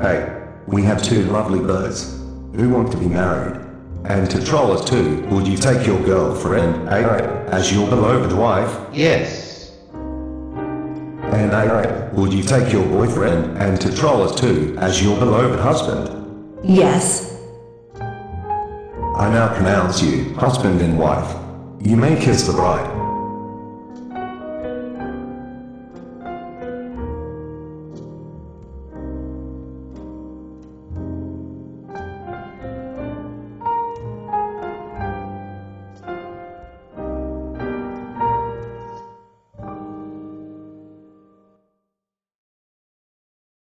Hey, we have two lovely birds who want to be married. AntiTrollers2, would you take your girlfriend, A, as your beloved wife? Yes. And A, would you take your boyfriend AntiTrollers2, as your beloved husband? Yes. I now pronounce you husband and wife. You may kiss the bride.